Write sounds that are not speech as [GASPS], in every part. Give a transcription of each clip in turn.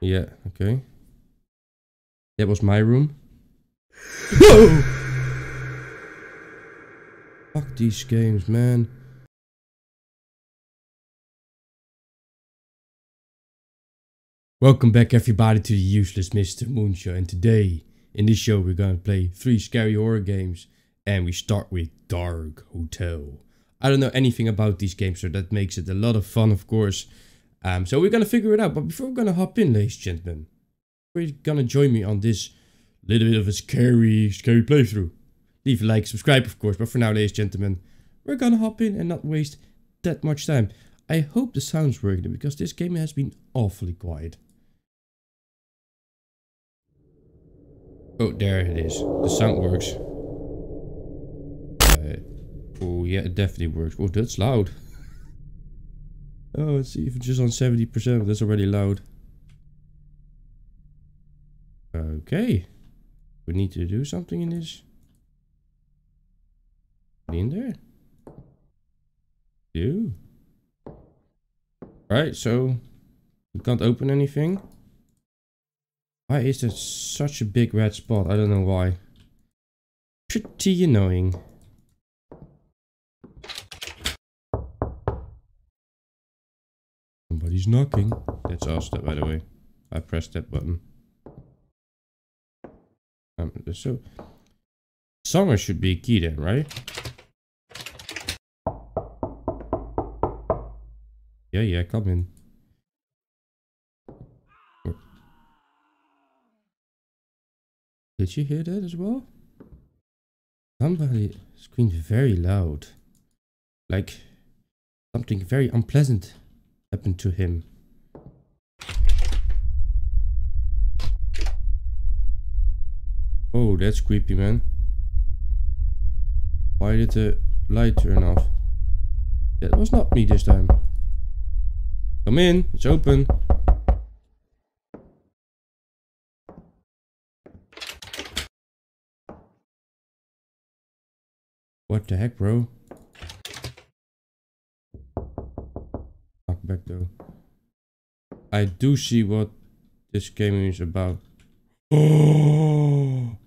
Yeah, okay. That was my room. [LAUGHS] Fuck these games, man. Welcome back everybody to the Useless Mr. Moonshow and today in this show we're gonna play three scary horror games and we start with Dark Hotel. I don't know anything about these games so that makes it a lot of fun of course. Um, so we're gonna figure it out but before we're gonna hop in ladies and gentlemen, we're gonna join me on this little bit of a scary, scary playthrough. Leave a like, subscribe of course, but for now ladies and gentlemen, we're gonna hop in and not waste that much time. I hope the sound's working because this game has been awfully quiet. Oh, there it is. The sound works. Uh, oh, yeah, it definitely works. Oh, that's loud. Oh, it's even just on 70%. That's already loud. Okay. We need to do something in this. In there? Do. Right, so we can't open anything. Why is there such a big red spot? I don't know why. Pretty annoying. Somebody's knocking. That's us, that by the way. I pressed that button. Um, so, summer should be key then, right? Yeah, yeah, come in. Did you hear that as well? Somebody screamed very loud. Like something very unpleasant happened to him. Oh, that's creepy, man. Why did the light turn off? That was not me this time. Come in, it's open. What the heck, bro? Back though. I do see what this game is about. Oh! [GASPS]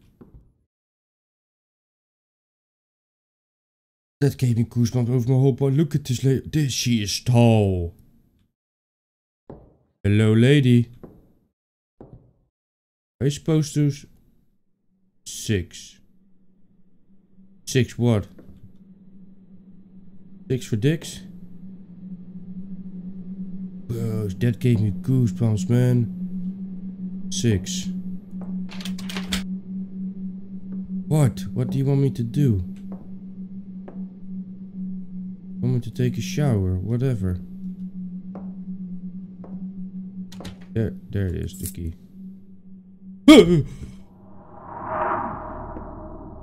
That gave me goosebumps over my whole body. Look at this lady. This, she is tall. Hello, lady. Are you supposed to... Six. Six what? Six for dicks? Uh, that gave me goosebumps, man. Six. What? What do you want me to do? Want me to take a shower? Whatever. There, there it is, the key. [GASPS]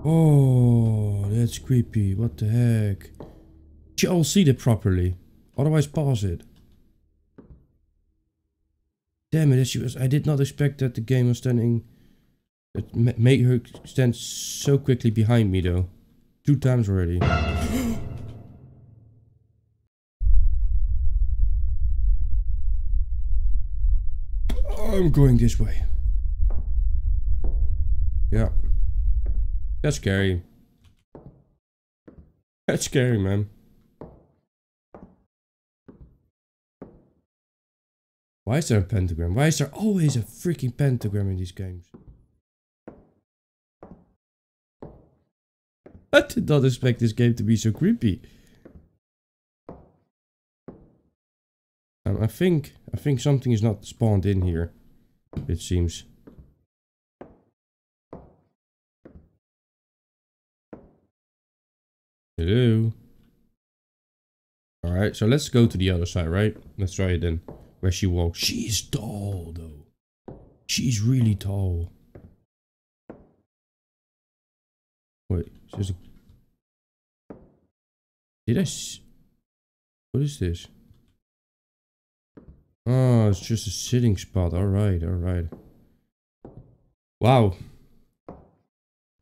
oh, that's creepy. What the heck? She all see it properly. Otherwise, pause it. Damn it, she was. I did not expect that the game was standing. It made her stand so quickly behind me, though. Two times already. [GASPS] I'm going this way. Yeah. That's scary. That's scary, man. Why is there a pentagram? Why is there always a freaking pentagram in these games? [LAUGHS] I did not expect this game to be so creepy. Um, I think I think something is not spawned in here. It seems. Hello. Alright, so let's go to the other side, right? Let's try it then. Where she walks. She's tall, though. She's really tall. Wait, she's a... Did I... What is this? Oh, it's just a sitting spot. Alright, alright. Wow.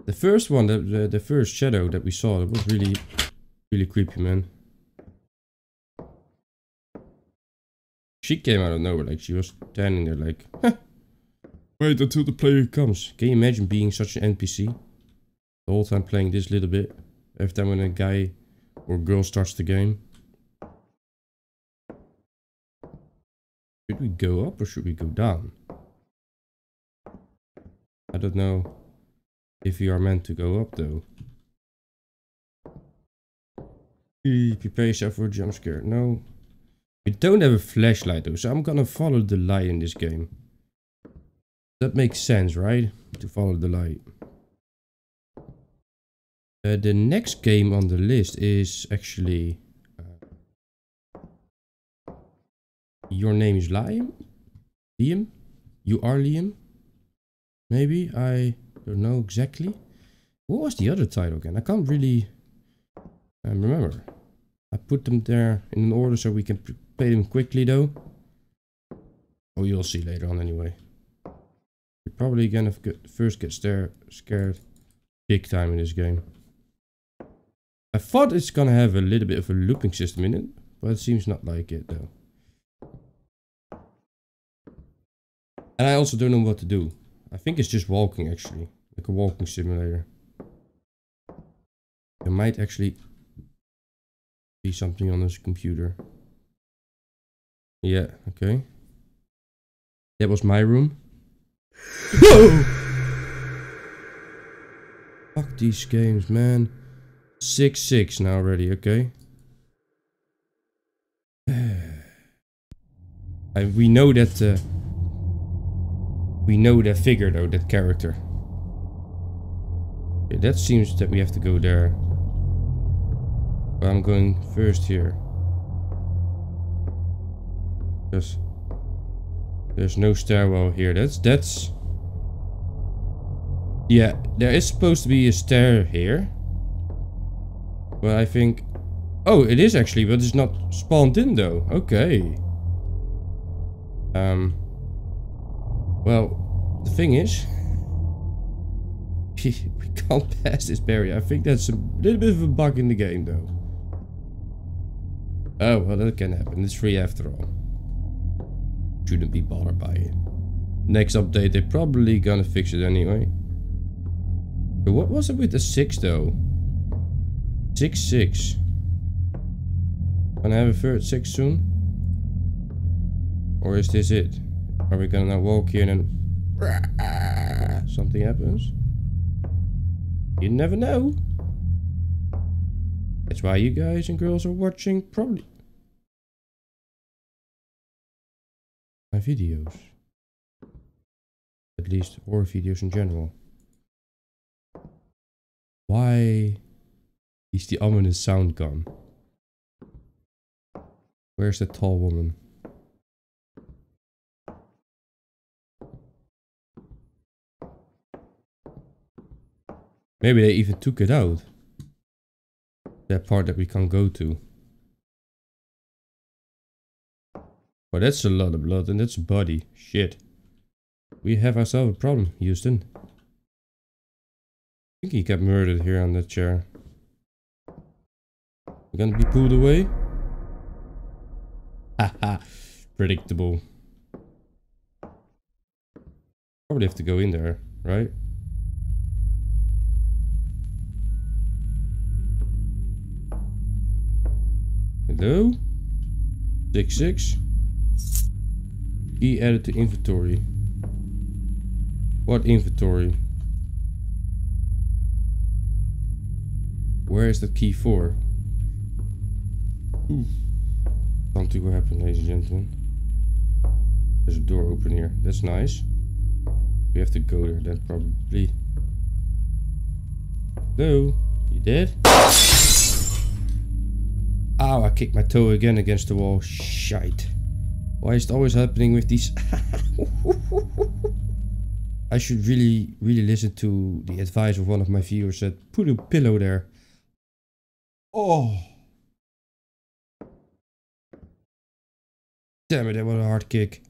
The first one, the, the, the first shadow that we saw, it was really, really creepy, man. She came out of nowhere, like she was standing there like, huh, wait until the player comes. Can you imagine being such an NPC? The whole time playing this little bit. Every time when a guy or girl starts the game. Should we go up or should we go down? I don't know if we are meant to go up though. Prepare yourself for a jump scare. No. We don't have a flashlight though, so I'm gonna follow the light in this game. That makes sense, right? To follow the light. Uh, the next game on the list is actually... Uh, your name is Liam? Liam? You are Liam? Maybe? I don't know exactly. What was the other title again? I can't really um, remember. I put them there in an order so we can play them quickly though. Oh, you'll see later on anyway. You're probably gonna get, first get scared big time in this game. I thought it's gonna have a little bit of a looping system in it, but it seems not like it though. And I also don't know what to do. I think it's just walking actually, like a walking simulator. There might actually be something on this computer. Yeah, okay. That was my room. [LAUGHS] Fuck these games, man. 6-6 now already, okay. [SIGHS] and we know that... Uh, we know that figure though, that character. Okay, that seems that we have to go there. But I'm going first here. Because there's no stairwell here. That's that's Yeah, there is supposed to be a stair here. But I think Oh, it is actually, but it's not spawned in though. Okay. Um Well, the thing is [LAUGHS] we can't pass this barrier. I think that's a little bit of a bug in the game though. Oh, well that can happen. It's free after all. Shouldn't be bothered by it. Next update, they're probably gonna fix it anyway. But what was it with the 6 though? 6 6. Gonna have a third 6 soon? Or is this it? Are we gonna now walk here and then [LAUGHS] something happens? You never know. That's why you guys and girls are watching probably my videos. At least or videos in general. Why is the ominous sound gone? Where's the tall woman? Maybe they even took it out. That part that we can't go to. Well, that's a lot of blood and that's body. Shit. We have ourselves a problem, Houston. I think he got murdered here on that chair. We're gonna be pulled away? Haha. Predictable. Probably have to go in there, right? Hello? Six six. E added to inventory. What inventory? Where is the key for? Hmm. Ooh. Something will happen, ladies and gentlemen. There's a door open here. That's nice. We have to go there then probably. Hello? You dead? Ow, I kicked my toe again against the wall. Shite. Why is it always happening with these? [LAUGHS] I should really, really listen to the advice of one of my viewers that put a pillow there. Oh. Damn it, that was a hard kick.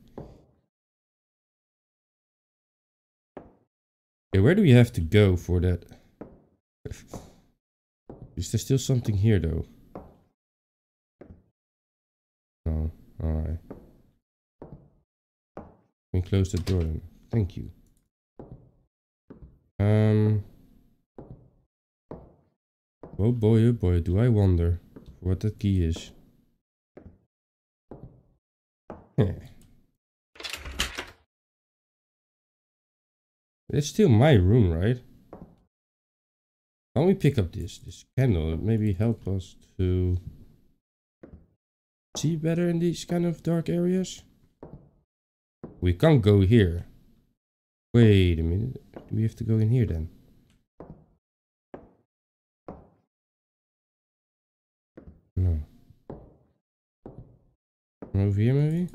Okay, where do we have to go for that? [LAUGHS] Is there still something here though? Oh, alright. Close the door then. Thank you. Um. Oh boy, oh boy, do I wonder what that key is. [LAUGHS] it's still my room, right? Let me pick up this this candle? It Maybe help us to see better in these kind of dark areas. We can't go here. Wait a minute. Do we have to go in here then? No. Over here maybe?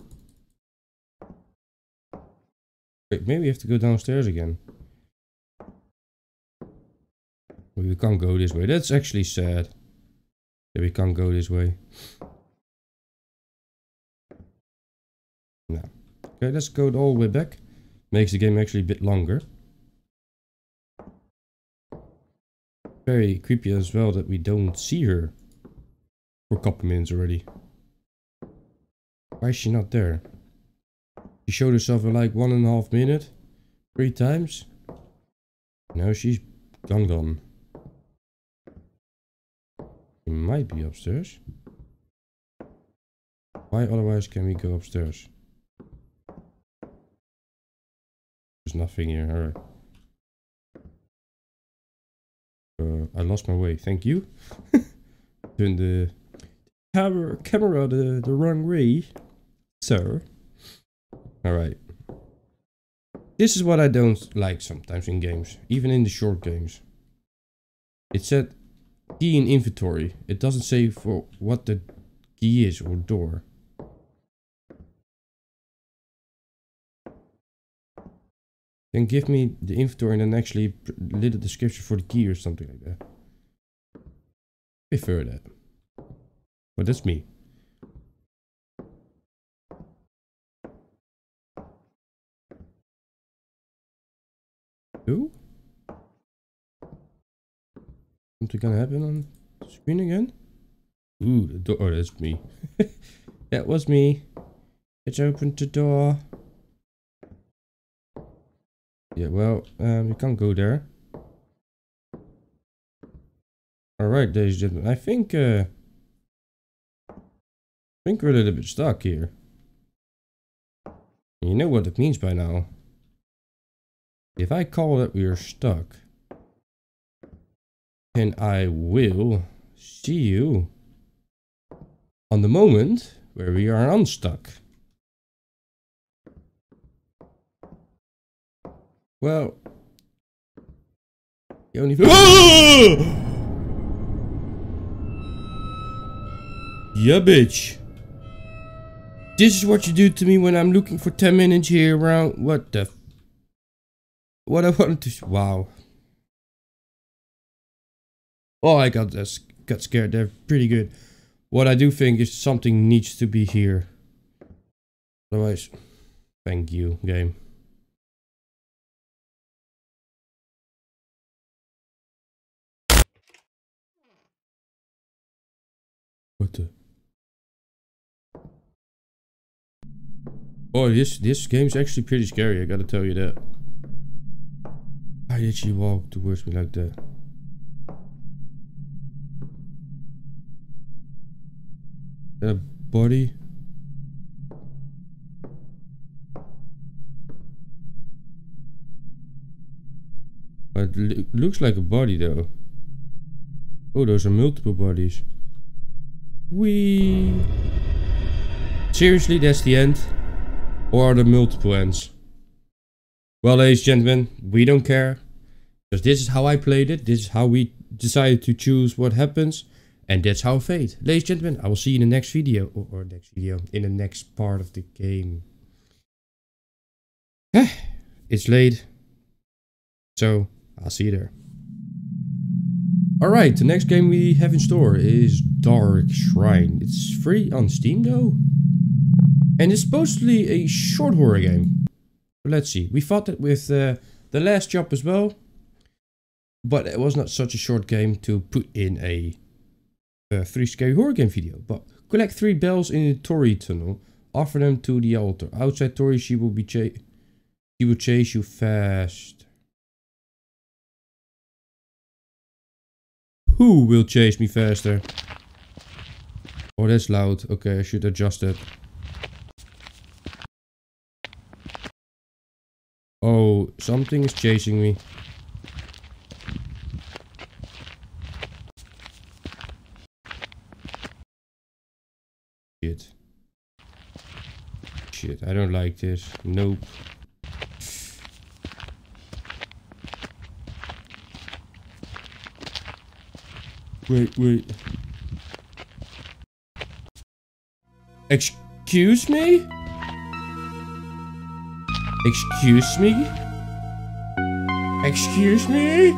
Wait, maybe we have to go downstairs again. We can't go this way. That's actually sad. That we can't go this way. Okay, let's go all the way back. Makes the game actually a bit longer. Very creepy as well that we don't see her for a couple minutes already. Why is she not there? She showed herself in like one and a half minute. Three times. Now she's gone gone. She might be upstairs. Why otherwise can we go upstairs? There's nothing here, alright. Uh, I lost my way, thank you. [LAUGHS] Turn the camera, camera the, the wrong way, sir. Alright. This is what I don't like sometimes in games, even in the short games. It said key in inventory. It doesn't say for what the key is or door. Then give me the inventory and then actually little description for the key or something like that. Prefer that. But that's me. Who? Something gonna happen on the screen again? Ooh, the door. Oh, that's me. [LAUGHS] that was me. It's opened the door. Yeah, well, um, we can't go there. Alright, ladies and gentlemen. I think, uh... I think we're a little bit stuck here. You know what it means by now. If I call that we are stuck, then I will see you on the moment where we are unstuck. Well, the only. [GASPS] yeah, bitch. This is what you do to me when I'm looking for 10 minutes here around. What the what I [LAUGHS] wanted to... Wow. Oh, I got this. Got scared They're Pretty good. What I do think is something needs to be here. Otherwise, thank you, game. Oh, this this game's actually pretty scary. I gotta tell you that. Why did she walk towards me like that? a body? But it looks like a body though. Oh, those are multiple bodies. We Seriously, that's the end? Or there multiple ends? Well, ladies and gentlemen, we don't care. Because this is how I played it. This is how we decided to choose what happens. And that's how fate. Ladies and gentlemen, I will see you in the next video. Or, or next video. In the next part of the game. [SIGHS] it's late. So, I'll see you there. Alright, the next game we have in store is Dark Shrine. It's free on Steam though. And it's supposedly a short horror game let's see. We fought it with uh, the last job as well. But it was not such a short game to put in a, a three scary horror game video. But collect three bells in the Torii tunnel. Offer them to the altar. Outside Torii, she will be she will chase you fast. Who will chase me faster? Oh, that's loud. Okay, I should adjust it. Oh, something is chasing me. Shit. Shit, I don't like this. Nope. Wait, wait. Excuse me? Excuse me? Excuse me?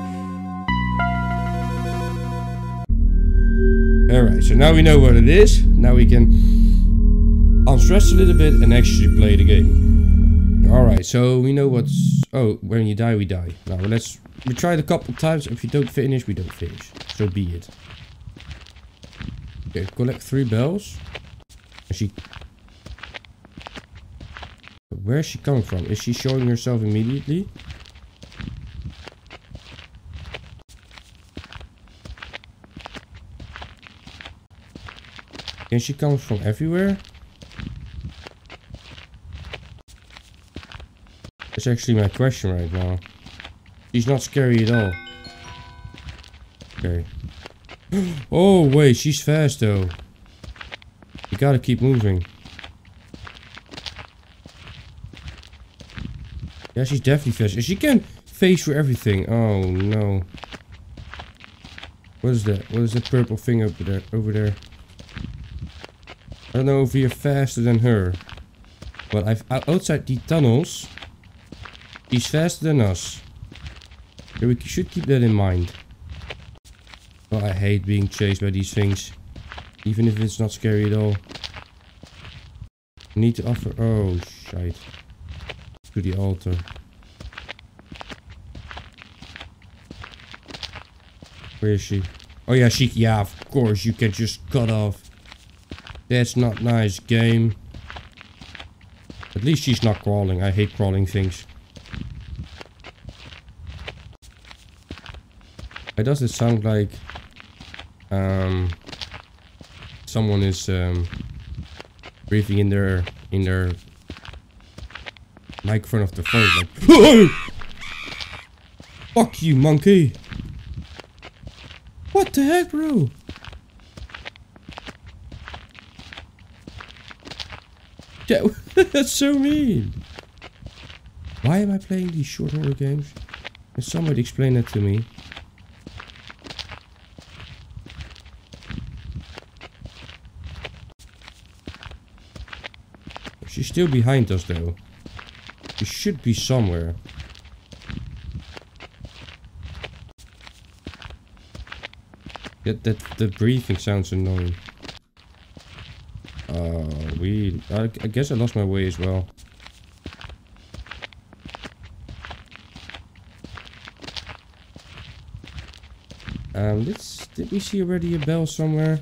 Alright, so now we know what it is. Now we can unstress a little bit and actually play the game. Alright, so we know what's... Oh, when you die, we die. Now let's... We tried a couple times. If you don't finish, we don't finish. So be it. Okay, collect three bells. Is she... Where is she coming from? Is she showing herself immediately? Can she come from everywhere? That's actually my question right now. She's not scary at all. Okay. [GASPS] Oh, wait, she's fast though. You gotta keep moving. Yeah, she's definitely fast. She can face through everything. Oh, no. What is that? What is that purple thing over there? Over there? I don't know if we are faster than her. But I've outside the tunnels, she's faster than us. So we should keep that in mind. Oh, I hate being chased by these things. Even if it's not scary at all. need to offer... Oh, shite. To the altar. Where is she? Oh yeah, she... Yeah, of course, you can just cut off. That's not nice, game. At least she's not crawling. I hate crawling things. Why does it sound like um, someone is um, breathing in their in their microphone of the phone like [LAUGHS] Fuck you monkey What the heck bro [LAUGHS] That's so mean Why am I playing these short horror games? Can somebody explain that to me? She's still behind us though. She should be somewhere. That, that, the breathing sounds annoying. Uh, we... I, I guess I lost my way as well. Um, let's... Did we see already a bell somewhere?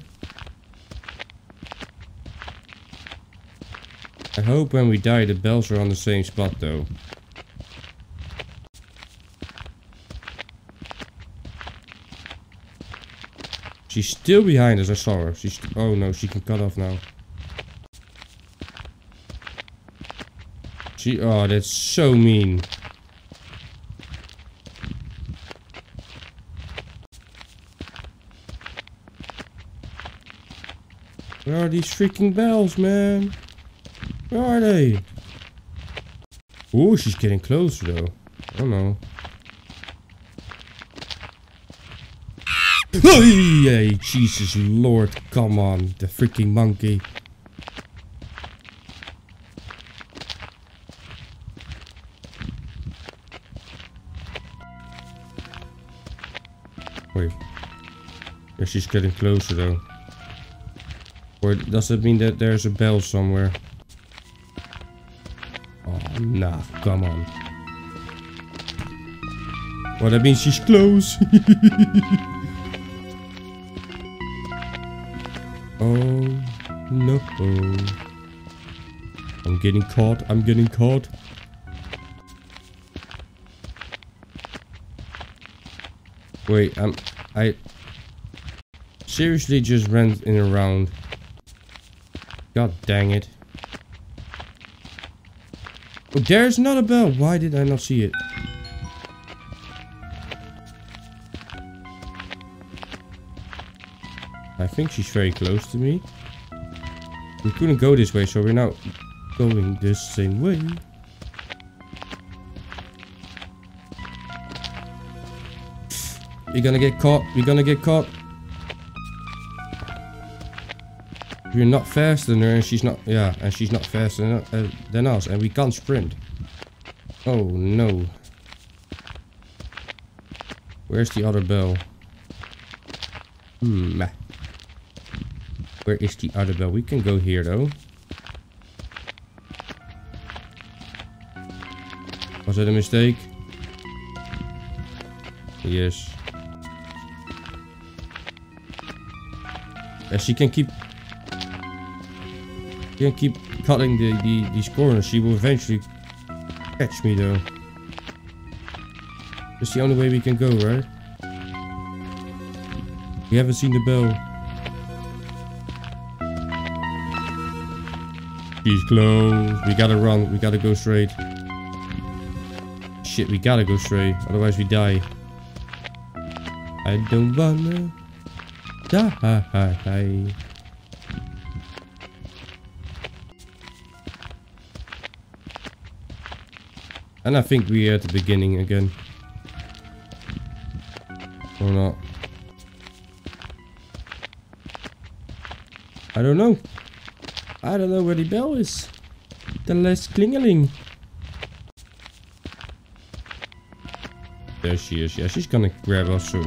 Hope when we die the bells are on the same spot though. She's still behind us, I saw her. She's oh no, she can cut off now. She oh that's so mean. Where are these freaking bells, man? Where are they? Oh, she's getting closer though. Oh no. Oh, yeah, Jesus Lord, come on, the freaking monkey. Wait. Yeah, she's getting closer though. Or does it mean that there's a bell somewhere? Nah, come on. Well, that means she's close. [LAUGHS] oh, no. I'm getting caught. I'm getting caught. Wait, I'm... I... Seriously just ran in around. God dang it. Oh, there's not a bell. Why did I not see it? I think she's very close to me. We couldn't go this way, so we're now going the same way. We're gonna get caught. We're gonna get caught. We're not faster than her and she's not... Yeah, and she's not faster than, uh, than us. And we can't sprint. Oh, no. Where's the other bell? Hmm. Where is the other bell? We can go here, though. Was that a mistake? Yes. Yeah, she can keep... Can keep cutting the, the, these corners. She will eventually catch me, though. That's the only way we can go, right? We haven't seen the bell. She's close. We gotta run. We gotta go straight. Shit, we gotta go straight. Otherwise we die. I don't wanna die. And I think we're at the beginning again. Or not. I don't know. I don't know where the bell is. The last klingeling. There she is. Yeah, she's gonna grab us soon.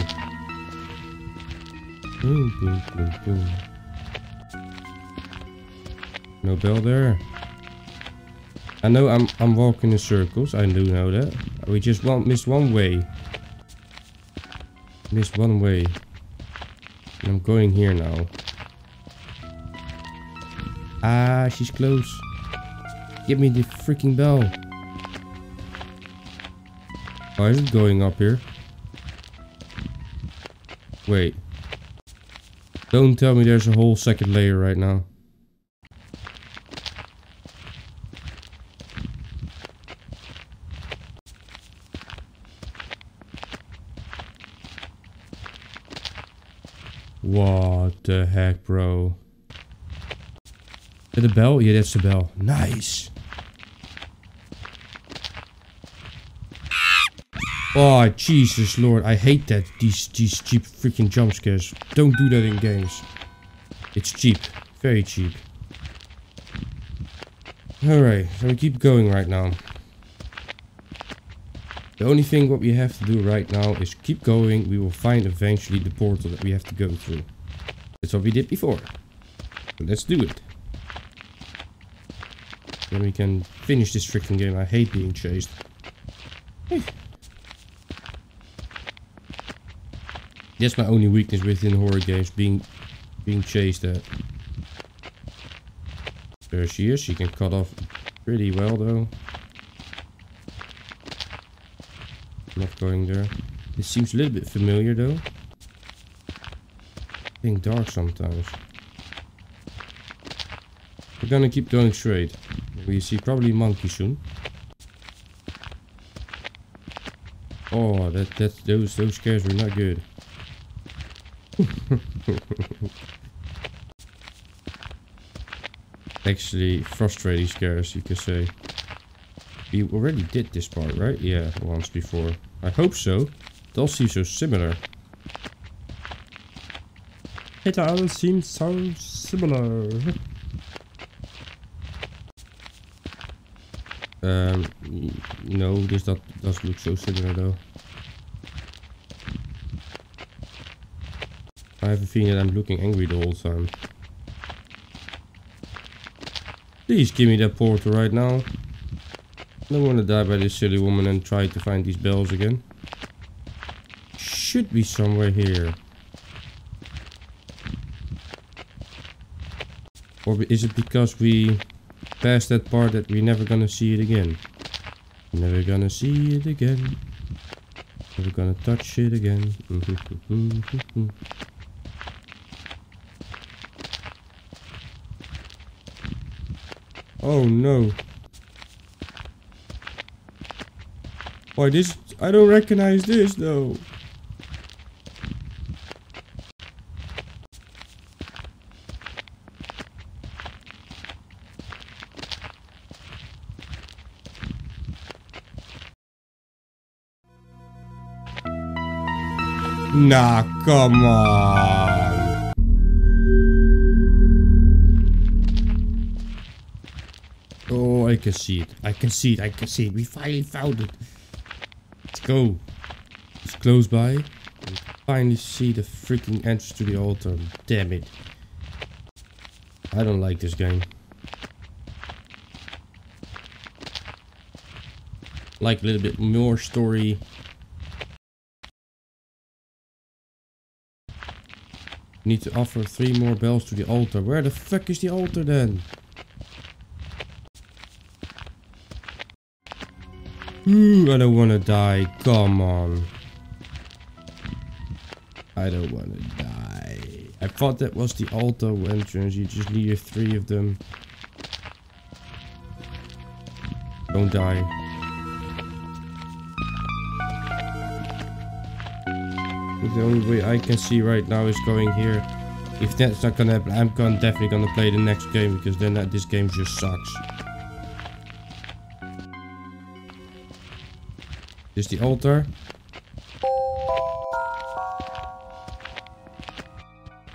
Boom, boom, boom, boom. No bell there. I know I'm I'm walking in circles. I do know that. We just want missed one way. Missed one way. And I'm going here now. Ah, she's close. Give me the freaking bell. Why is it going up here? Wait. Don't tell me there's a whole second layer right now. What the heck, bro? The bell? Yeah, that's the bell. Nice. Oh, Jesus Lord. I hate that. These, these cheap freaking jump scares. Don't do that in games. It's cheap. Very cheap. Alright, so we keep going right now. The only thing what we have to do right now is keep going. We will find eventually the portal that we have to go through. That's what we did before. So let's do it. Then we can finish this freaking game. I hate being chased. That's my only weakness within horror games, being being chased at. There she is. She can cut off pretty well though. Not going there. This seems a little bit familiar though. Being dark sometimes. We're gonna keep going straight. We see probably monkey soon. Oh, that that those those scares were not good. [LAUGHS] Actually, frustrating scares, you could say. We already did this part, right? Yeah, once before. I hope so. It all seems so similar. It all seems so similar. Um, no, this that does look so similar though. I have a feeling that I'm looking angry the whole time. Please give me that portal right now. I don't want to die by this silly woman and try to find these bells again. Should be somewhere here. Or is it because we past that part that we're never gonna see it again. Never gonna see it again. We're gonna touch it again. [LAUGHS] oh no. Why this? I don't recognize this though. Nah, come on. Oh, I can see it. I can see it. I can see it. We finally found it. Let's go. It's close by. We finally see the freaking entrance to the altar. Damn it. I don't like this game. Like a little bit more story. Need to offer three more bells to the altar. Where the fuck is the altar then? Ooh, I don't wanna die. Come on. I don't wanna die. I thought that was the altar entrance. You just needed three of them. Don't die. The only way I can see right now is going here. If that's not gonna happen, I'm gonna, definitely gonna play the next game because then that, this game just sucks. Is the altar.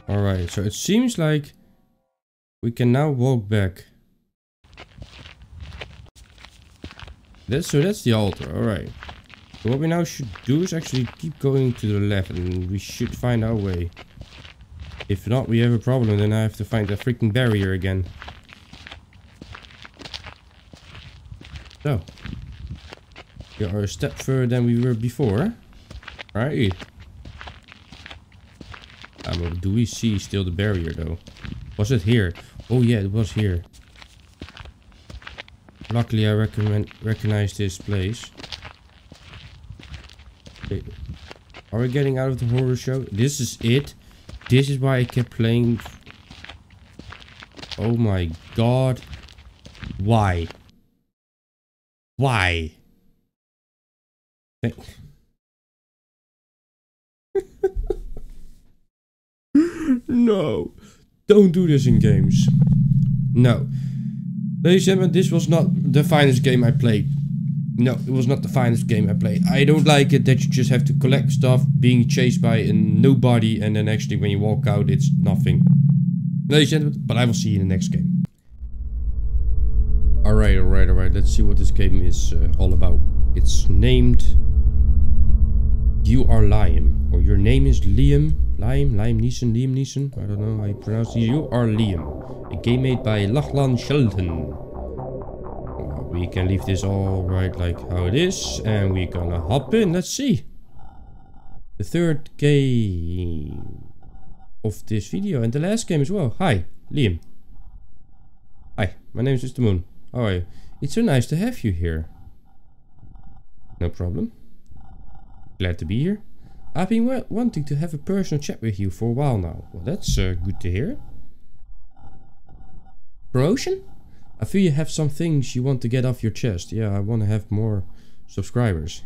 Alright, so it seems like we can now walk back. That's, so that's the altar, alright. So what we now should do is actually keep going to the left and we should find our way. If not, we have a problem, then I have to find a freaking barrier again. So. We are a step further than we were before. Right. Um, do we see still the barrier though? Was it here? Oh yeah, it was here. Luckily I recommend recognize this place. Are we getting out of the horror show? This is it. This is why I kept playing. Oh my god. Why? Why? [LAUGHS] no. Don't do this in games. No. Ladies and gentlemen, this was not the finest game I played. No, it was not the finest game I played. I don't like it that you just have to collect stuff, being chased by a nobody, and then actually when you walk out, it's nothing. Ladies and gentlemen, but I will see you in the next game. Alright, alright, alright. Let's see what this game is uh, all about. It's named... You are Liam. Or your name is Liam. Liam, Liam Neeson, Liam Neeson. I don't know how you pronounce it. You are Liam. A game made by Lachlan Shelton we can leave this all right like how it is. And we're gonna hop in. Let's see. The third game of this video. And the last game as well. Hi, Liam. Hi, my name is Mr. Moon. How are you? It's so nice to have you here. No problem. Glad to be here. I've been wanting to have a personal chat with you for a while now. Well, that's uh, good to hear. Promotion? I feel you have some things you want to get off your chest. Yeah, I want to have more subscribers.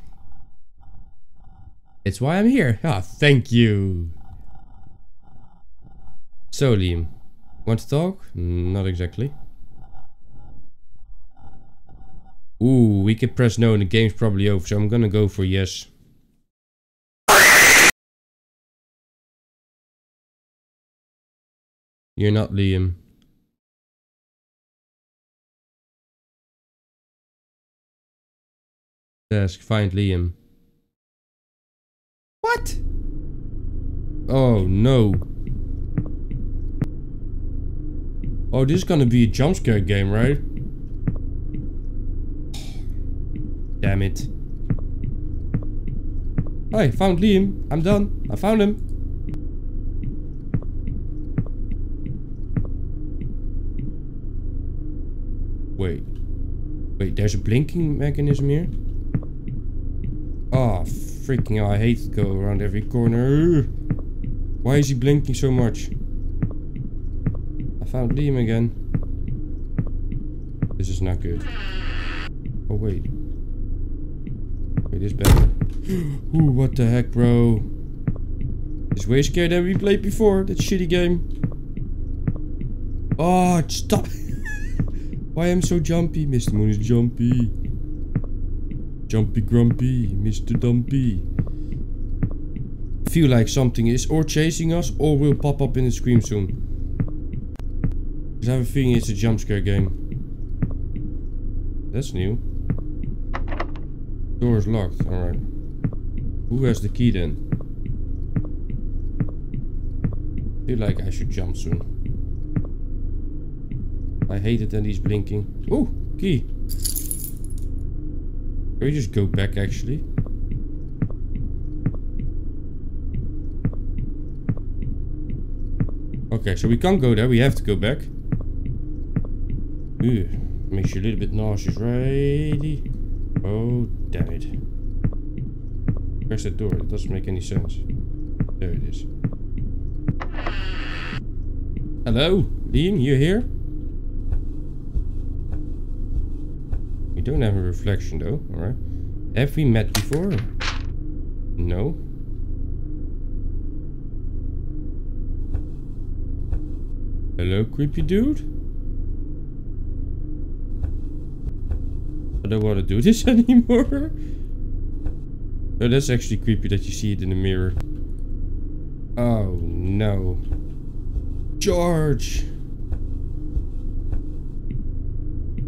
It's why I'm here. Ah, thank you. So, Liam, want to talk? Not exactly. Ooh, we can press no and the game's probably over, so I'm gonna go for yes. You're not Liam. Task, find Liam. What? Oh no. Oh, this is gonna be a jump scare game, right? Damn it. I found Liam. I'm done. I found him. Wait. Wait, there's a blinking mechanism here? Oh, freaking hell, I hate to go around every corner. Why is he blinking so much? I found Liam again. This is not good. Oh, wait. Wait, this better. [GASPS] Ooh, what the heck, bro? It's way scarier than we played before, that shitty game. Oh, stop. [LAUGHS] Why am I so jumpy? Mr. Moon is jumpy. Jumpy grumpy, Mr. Dumpy. Feel like something is or chasing us or will pop up in the screen soon. I have a feeling it's a jump scare game. That's new. Door is locked, alright. Who has the key then? feel like I should jump soon. I hate it and he's blinking. Oh, key. Can we just go back actually? Okay, so we can't go there. We have to go back. Ew, makes you a little bit nauseous, righty? Oh, damn it. Where's that door? It doesn't make any sense. There it is. Hello? Liam, you here? Don't have a reflection though, alright. Have we met before? No. Hello, creepy dude? I don't want to do this [LAUGHS] anymore. Oh, that's actually creepy that you see it in the mirror. Oh, no. George!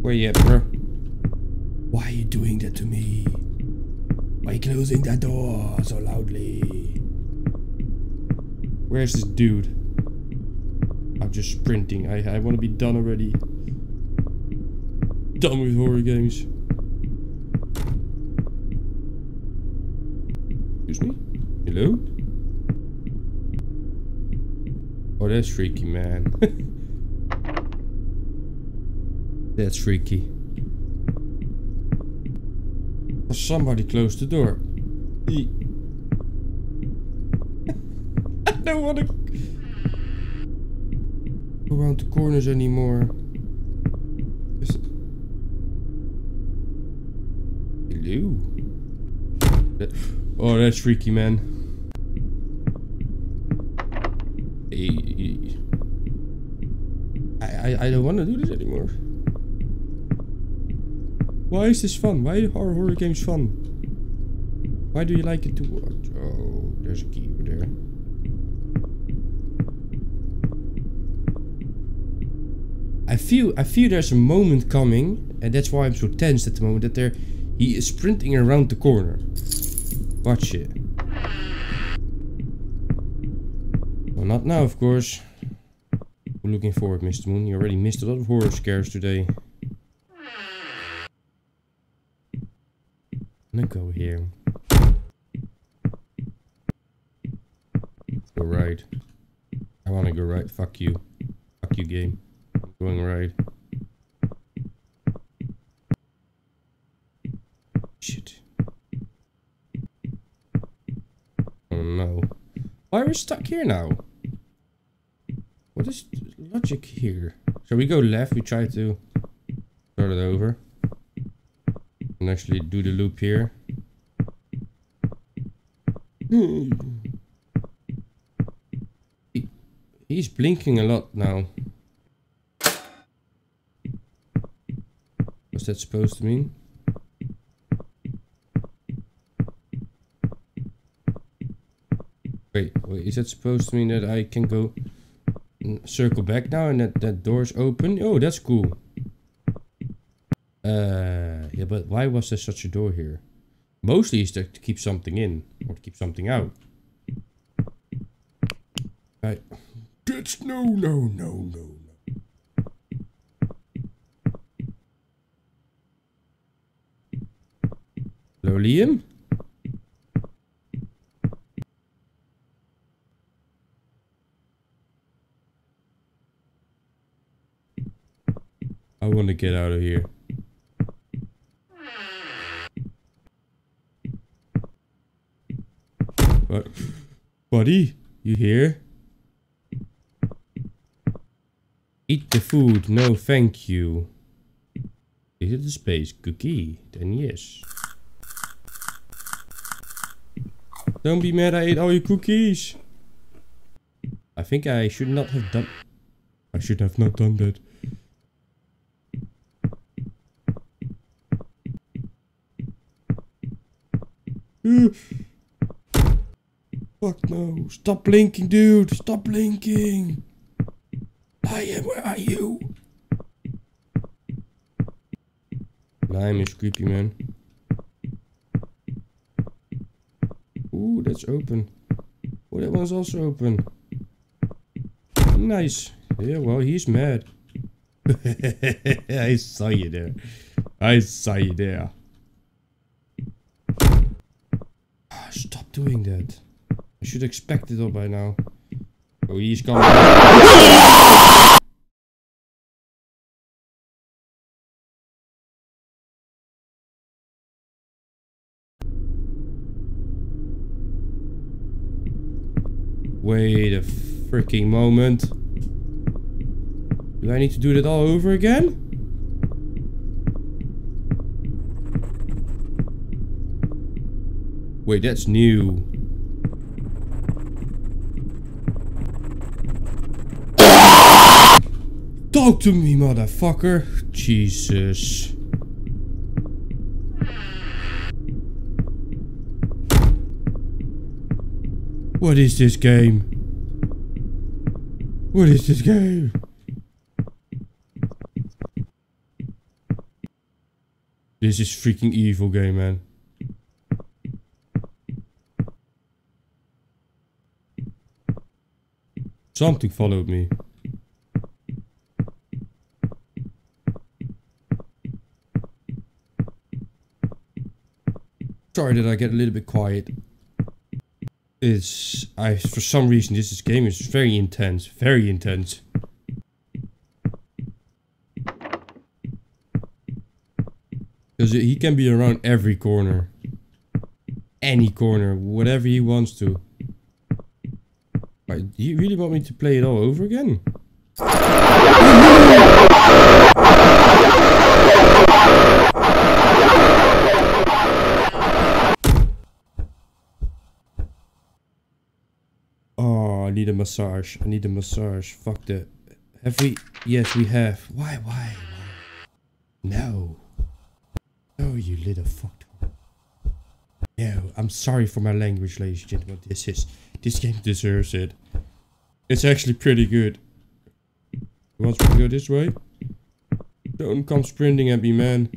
Where you at, bro? Doing that to me? Why closing that door so loudly? Where's this dude? I'm just sprinting. I, I want to be done already. Done with horror games. Excuse me? Hello? Oh, that's freaky, man. [LAUGHS] that's freaky. Somebody closed the door. [LAUGHS] I don't want to go around the corners anymore. Hello? Oh, that's freaky, man. I, I, I don't want to do this anymore. Why is this fun? Why are horror games fun? Why do you like it to watch? Oh, there's a key over there. I feel I feel there's a moment coming, and that's why I'm so tense at the moment that there he is sprinting around the corner. Watch it. Well, not now, of course. We're looking forward, Mr. Moon. You already missed a lot of horror scares today. Gonna go here. Go right. I wanna go right. Fuck you. Fuck you, game. I'm going right. Shit. Oh no. Why are we stuck here now? What is logic here? So we go left, we try to start it over. And actually do the loop here. He, he's blinking a lot now. What's that supposed to mean? Wait, wait, is that supposed to mean that I can go circle back now and that, that door's open? Oh, that's cool. Uh, yeah, but why was there such a door here? Mostly is to, to keep something in or to keep something out. Right. That's no, no, no, no, no. Hello, Liam? I want to get out of here. What? Buddy, you here? Eat the food. No, thank you. Is it a space cookie? Then yes. Don't be mad I ate all your cookies. I think I should not have done... I should have not done that. Fuck no. Stop blinking, dude. Stop blinking. Am. Where are you? Liam is creepy, man. Ooh, that's open. Oh, that one's also open. Nice. Yeah, well, he's mad. [LAUGHS] I saw you there. I saw you there. Ah, stop doing that. I should expect it all by now. Oh, he's coming. Wait a freaking moment. Do I need to do that all over again? Wait, that's new. Talk to me, motherfucker. Jesus. What is this game? What is this game? This is freaking evil game, man. Something followed me. Sorry that I get a little bit quiet. It's I for some reason this, this game is very intense, very intense. Because he can be around every corner. Any corner, whatever he wants to. Do you really want me to play it all over again? Oh, I need a massage. I need a massage. Fuck that. Have we? Yes, we have. Why, why? No. Oh, you little fuck. No, I'm sorry for my language, ladies and gentlemen. This is this game deserves it. It's actually pretty good. Me to go this way? Don't come sprinting at me, man.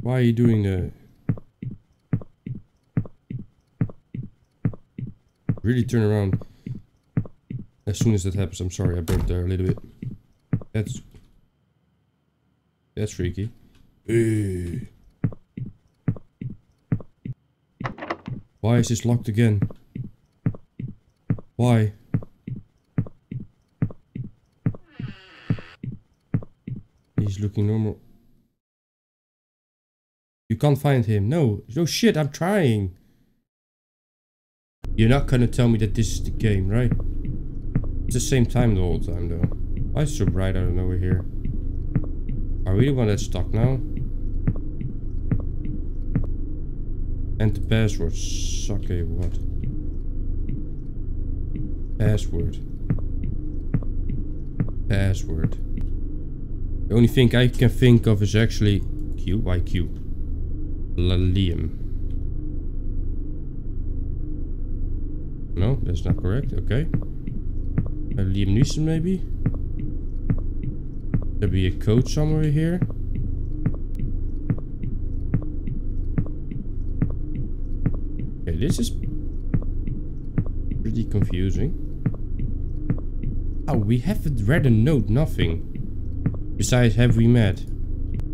Why are you doing that? Really turn around. As soon as that happens, I'm sorry I burnt there a little bit. That's... That's freaky. [SIGHS] Why is this locked again? Why? He's looking normal. You can't find him. No. No shit, I'm trying. You're not gonna tell me that this is the game, right? It's the same time the whole time though. Why is it so bright out of nowhere here? Are we the one that's stuck now? And the password. Okay, what? Password. Password. The only thing I can think of is actually Q. Why Q? Liam. No, that's not correct. Okay. Uh, Liam Neeson maybe? There be a code somewhere here. Okay, this is pretty confusing. Oh, we haven't read a note, nothing. Besides, have we met?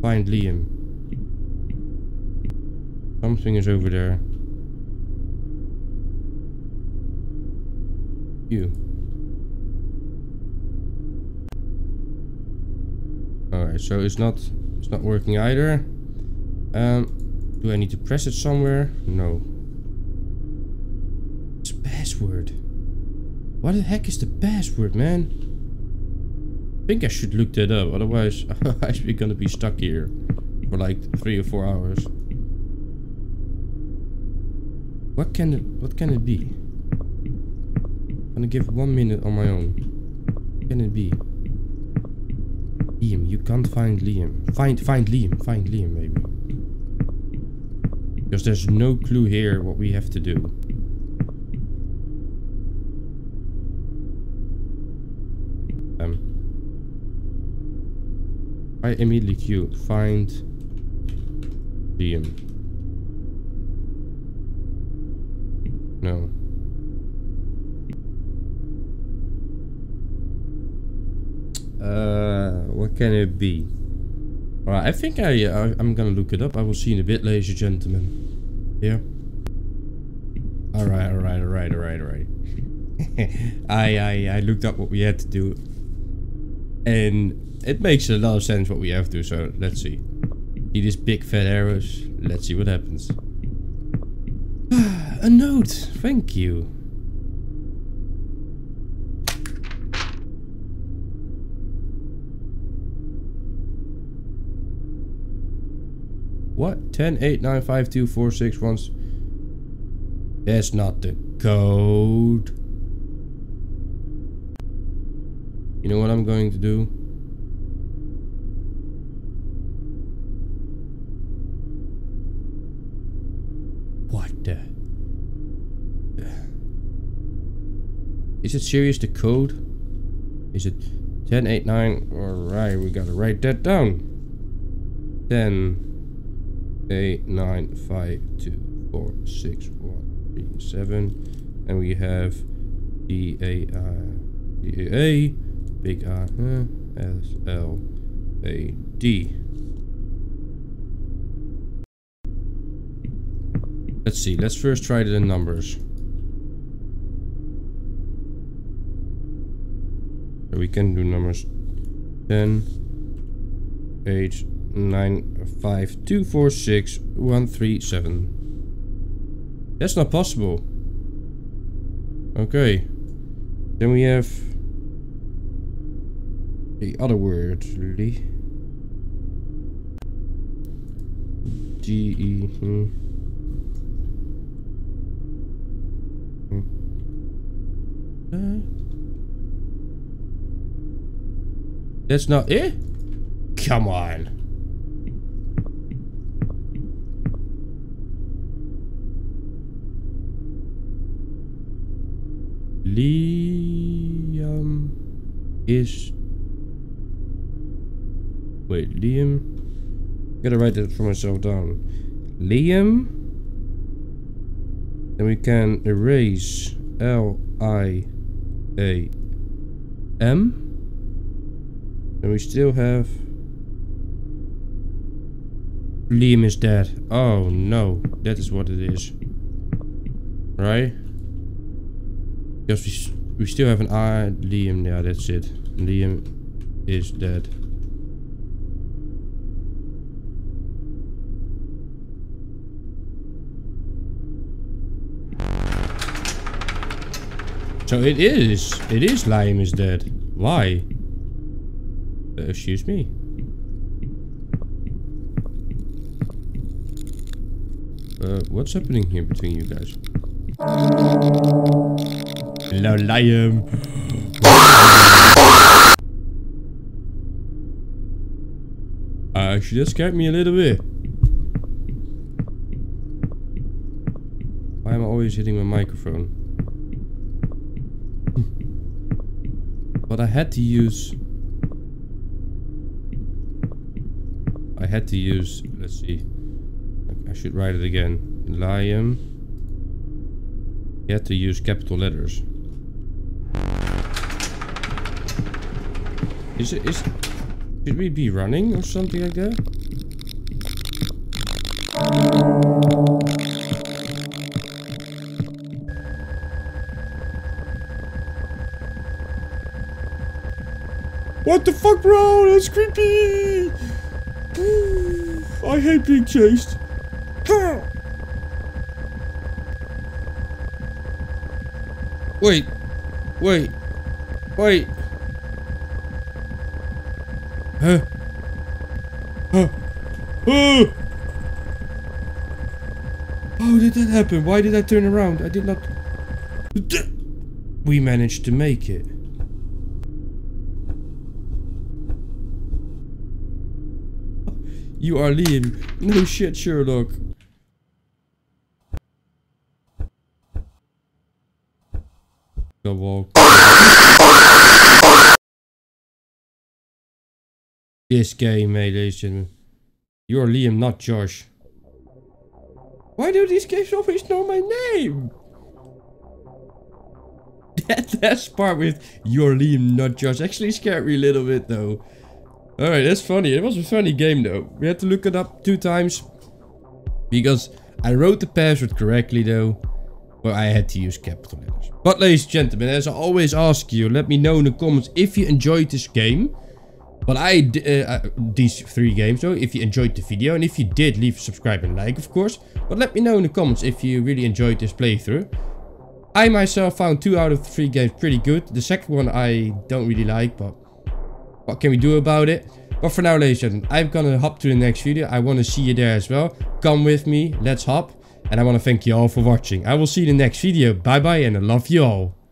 Find Liam. Something is over there. You. Alright, so it's not it's not working either. Um Do I need to press it somewhere? No. It's password. What the heck is the password, man? I think I should look that up, otherwise [LAUGHS] I'm gonna be stuck here for like three or four hours. What can it what can it be? I'm gonna give one minute on my own. Can it be? Liam, you can't find Liam. Find find Liam, find Liam maybe. Because there's no clue here what we have to do. Um, I immediately queue. Find Liam. No. Uh, what can it be? Alright, I think I, uh, I'm gonna look it up. I will see in a bit, ladies and gentlemen. Yeah. Alright, alright, alright, alright, alright. [LAUGHS] I, I, I looked up what we had to do. And it makes a lot of sense what we have to, do, so let's see. See these big fat arrows? Let's see what happens. [SIGHS] a note! Thank you. 10, 8, 9, 5, 2, 4, 6, 1. That's not the code. You know what I'm going to do? What the? Is it serious the code? Is it 10, 8, 9? Alright, we gotta write that down. 10, eight, nine, five, two, four, six, one, three, seven, and we have D A I D A A, big I S L A D. Let's see. Let's first try the numbers. So we can do numbers 10, 8, nine five two four six one three seven. That's not possible. Okay. Then we have the other word. Li. G E. Hmm. That's not it? Come on. Liam is... Wait, Liam? I gotta write that for myself down. Liam? Then we can erase L-I-A-M. And we still have... Liam is dead. Oh no, that is what it is. Right? Because we, we still have an I. Liam, yeah, that's it. Liam is dead. So it is. It is Liam is dead. Why? Uh, excuse me. Uh, what's happening here between you guys? Liam. Uh, she just scared me a little bit. Why am I always hitting my microphone? but I had to use... I had to use... Let's see. I should write it again. Liam. You had to use capital letters. Is it is should we be running or something like that? What the fuck, bro? That's creepy! I hate being chased. Wait. Wait. Wait. How did that happen? Why did I turn around? I did not... We managed to make it. You are Liam. No shit, Sherlock. Go walk. This game, ladies and gentlemen. You're Liam, not Josh. Why do these games always know my name? [LAUGHS] That last part with you're Liam, not Josh actually scared me a little bit though. Alright, that's funny. It was a funny game though. We had to look it up two times. Because I wrote the password correctly though. But I had to use capital letters. But ladies and gentlemen, as I always ask you, let me know in the comments if you enjoyed this game. But I, uh, these three games though, if you enjoyed the video. And if you did, leave a subscribe and like of course. But let me know in the comments if you really enjoyed this playthrough. I myself found two out of three games pretty good. The second one I don't really like, but what can we do about it? But for now, ladies and gentlemen, I'm gonna hop to the next video. I want to see you there as well. Come with me, let's hop. And I want to thank you all for watching. I will see you in the next video. Bye bye and I love you all.